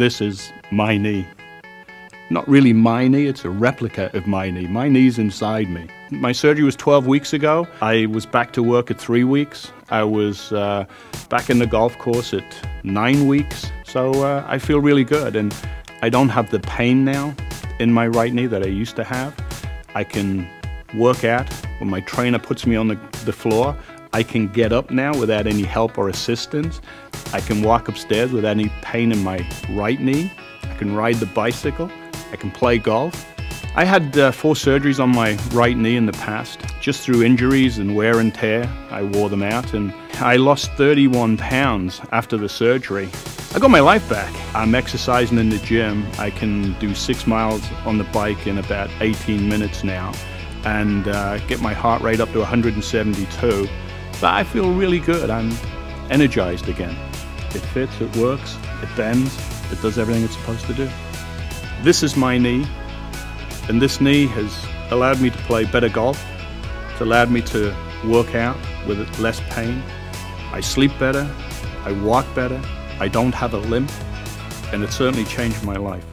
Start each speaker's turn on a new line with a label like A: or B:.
A: This is my knee. Not really my knee, it's a replica of my knee. My knee's inside me. My surgery was 12 weeks ago. I was back to work at three weeks. I was uh, back in the golf course at nine weeks. So uh, I feel really good. And I don't have the pain now in my right knee that I used to have. I can work out when my trainer puts me on the, the floor. I can get up now without any help or assistance. I can walk upstairs without any pain in my right knee. I can ride the bicycle. I can play golf. I had uh, four surgeries on my right knee in the past. Just through injuries and wear and tear, I wore them out and I lost 31 pounds after the surgery. I got my life back. I'm exercising in the gym. I can do six miles on the bike in about 18 minutes now and uh, get my heart rate up to 172. But I feel really good. I'm energized again. It fits, it works, it bends, it does everything it's supposed to do. This is my knee, and this knee has allowed me to play better golf. It's allowed me to work out with less pain. I sleep better, I walk better, I don't have a limp, and it certainly changed my life.